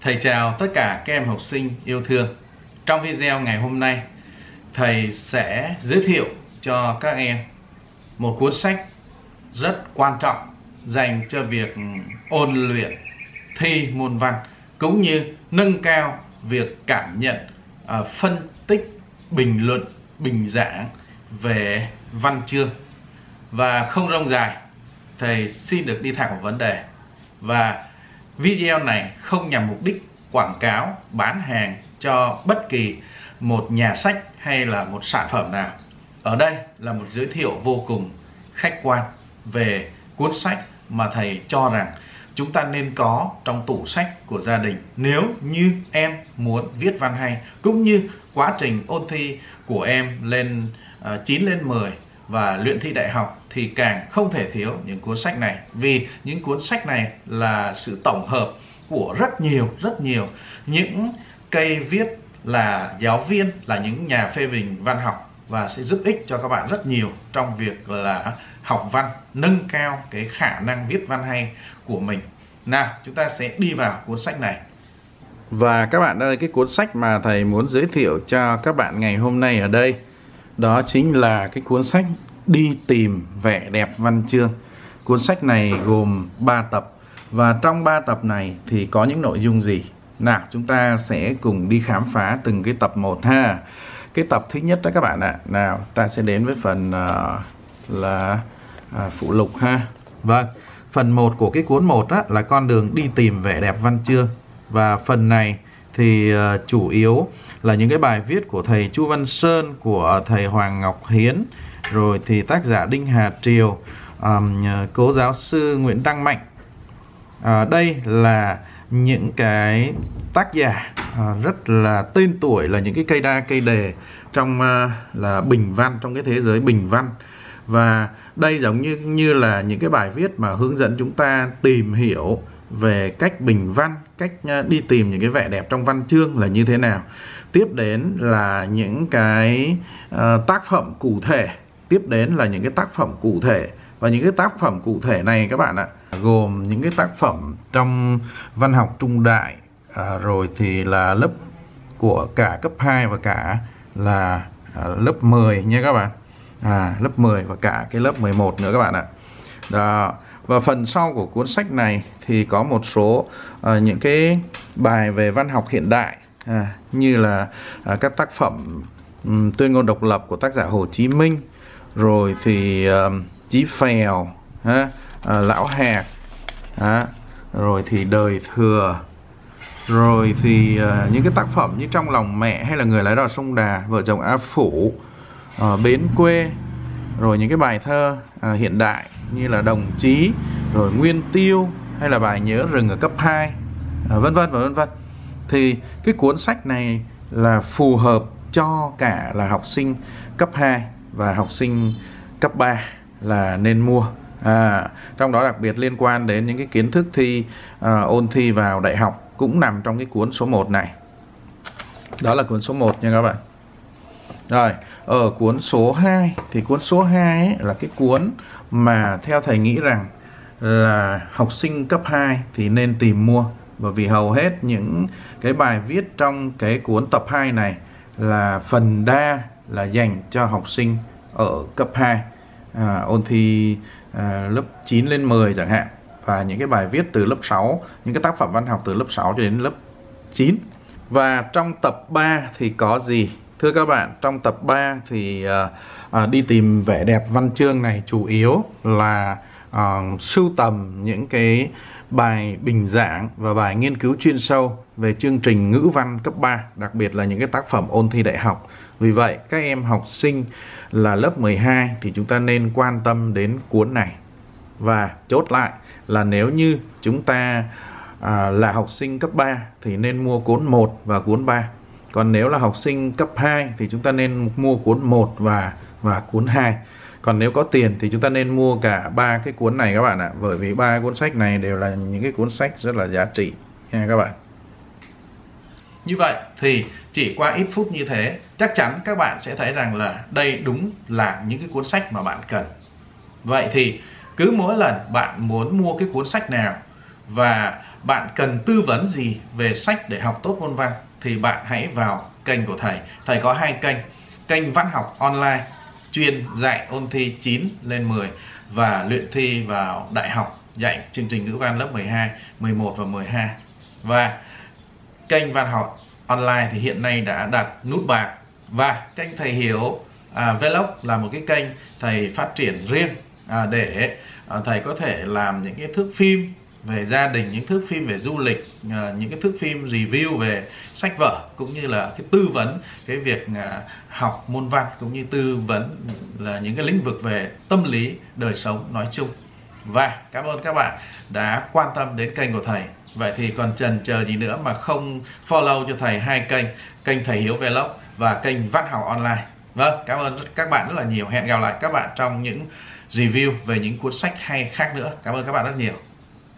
Thầy chào tất cả các em học sinh yêu thương. Trong video ngày hôm nay, thầy sẽ giới thiệu cho các em một cuốn sách rất quan trọng dành cho việc ôn luyện thi môn văn cũng như nâng cao việc cảm nhận, à, phân tích, bình luận, bình giảng về văn chương. Và không rông dài, thầy xin được đi thẳng vào vấn đề. Và video này không nhằm mục đích quảng cáo bán hàng cho bất kỳ một nhà sách hay là một sản phẩm nào ở đây là một giới thiệu vô cùng khách quan về cuốn sách mà thầy cho rằng chúng ta nên có trong tủ sách của gia đình. Nếu như em muốn viết văn hay cũng như quá trình ôn thi của em lên ờ, uh, 9 lên 10 và luyện thi đại học thì càng không thể thiếu những cuốn sách này. Vì những cuốn sách này là sự tổng hợp của rất nhiều rất nhiều những cây viết là giáo viên là những nhà phê bình văn học và sẽ giúp ích cho các bạn rất nhiều trong việc là học văn, nâng cao cái khả năng viết văn hay của mình. Nào, chúng ta sẽ đi vào cuốn sách này. Và các bạn ơi, cái cuốn sách mà thầy muốn giới thiệu cho các bạn ngày hôm nay ở đây, đó chính là cái cuốn sách đi tìm vẻ đẹp văn chương. Cuốn sách này gồm 3 tập và trong 3 tập này thì có những nội dung gì? Nào, chúng ta sẽ cùng đi khám phá từng cái tập một ha cái tập thứ nhất đó các bạn ạ. Nào ta sẽ đến với phần uh, là uh, phụ lục ha. Vâng phần 1 của cái cuốn 1 á, là con đường đi tìm vẻ đẹp văn chương. Và phần này thì uh, chủ yếu là những cái bài viết của thầy Chu Văn Sơn của thầy Hoàng Ngọc Hiến rồi thì tác giả Đinh Hà Triều um, cố giáo sư Nguyễn Đăng Mạnh. À, đây là những cái tác giả à, rất là tên tuổi là những cái cây đa cây đề trong à, là bình văn trong cái thế giới bình văn. Và đây giống như như là những cái bài viết mà hướng dẫn chúng ta tìm hiểu về cách bình văn cách à, đi tìm những cái vẻ đẹp trong văn chương là như thế nào. Tiếp đến là những cái uh, tác phẩm cụ thể. Tiếp đến là những cái tác phẩm cụ thể và những cái tác phẩm cụ thể này các bạn ạ gồm những cái tác phẩm trong văn học trung đại à, rồi thì là lớp của cả cấp 2 và cả là à, lớp 10 nha các bạn. À, lớp 10 và cả cái lớp 11 nữa các bạn ạ. Đó và phần sau của cuốn sách này thì có một số à, những cái bài về văn học hiện đại à, như là à, các tác phẩm um, tuyên ngôn độc lập của tác giả Hồ Chí Minh rồi thì uh, Chí Phèo ha, à, ờ, lão hạc, à, rồi thì đời thừa. Rồi thì uh, những cái tác phẩm như trong lòng mẹ hay là người lái đò sông đà vợ chồng a phủ uh, bến quê. Rồi những cái bài thơ uh, hiện đại như là đồng chí rồi nguyên tiêu hay là bài nhớ rừng ở cấp 2 uh, vân vân và vân vân. Thì cái cuốn sách này là phù hợp cho cả là học sinh cấp 2 và học sinh cấp 3 là nên mua. À, trong đó đặc biệt liên quan đến những cái kiến thức thi à, ôn thi vào đại học cũng nằm trong cái cuốn số 1 này. Đó là cuốn số 1 nha các bạn. Rồi ở cuốn số 2 thì cuốn số 2 ấy là cái cuốn mà theo thầy nghĩ rằng là học sinh cấp 2 thì nên tìm mua. Bởi vì hầu hết những cái bài viết trong cái cuốn tập 2 này là phần đa là dành cho học sinh ở cấp 2 à, ôn thi à, lớp 9 lên 10 chẳng hạn. Và những cái bài viết từ lớp 6 những cái tác phẩm văn học từ lớp 6 cho đến lớp 9 và trong tập 3 thì có gì? Thưa các bạn trong tập 3 thì à, à, đi tìm vẻ đẹp văn chương này chủ yếu là à, sưu tầm những cái bài bình giảng và bài nghiên cứu chuyên sâu về chương trình ngữ văn cấp 3, đặc biệt là những cái tác phẩm ôn thi đại học. Vì vậy, các em học sinh là lớp 12 thì chúng ta nên quan tâm đến cuốn này. Và chốt lại là nếu như chúng ta à, là học sinh cấp 3 thì nên mua cuốn 1 và cuốn 3. Còn nếu là học sinh cấp 2 thì chúng ta nên mua cuốn 1 và và cuốn 2 còn nếu có tiền thì chúng ta nên mua cả ba cái cuốn này các bạn ạ. Bởi vì ba cuốn sách này đều là những cái cuốn sách rất là giá trị, nha các bạn. Như vậy thì chỉ qua ít phút như thế, chắc chắn các bạn sẽ thấy rằng là đây đúng là những cái cuốn sách mà bạn cần. Vậy thì cứ mỗi lần bạn muốn mua cái cuốn sách nào và bạn cần tư vấn gì về sách để học tốt môn văn thì bạn hãy vào kênh của thầy. Thầy có hai kênh kênh văn học online chuyên dạy ôn thi 9 lên 10 và luyện thi vào đại học dạy chương trình ngữ văn lớp 12, 11 và 12 và kênh văn học online thì hiện nay đã đặt nút bạc. Và kênh thầy hiểu à, vlog là một cái kênh thầy phát triển riêng à, để à, thầy có thể làm những cái thước phim về gia đình, những thước phim về du lịch ờ, những cái thước phim review về sách vở, cũng như là cái tư vấn cái việc ờ, học môn văn, cũng như tư vấn là những cái lĩnh vực về tâm lý, đời sống nói chung. Và cảm ơn các bạn đã quan tâm đến kênh của thầy. Vậy thì còn trần chờ gì nữa mà không follow cho thầy hai kênh kênh thầy hiếu vlog và kênh văn học online. Vâng cảm ơn các bạn rất là nhiều. Hẹn gặp lại các bạn trong những review về những cuốn sách hay khác nữa. Cảm ơn các bạn rất nhiều.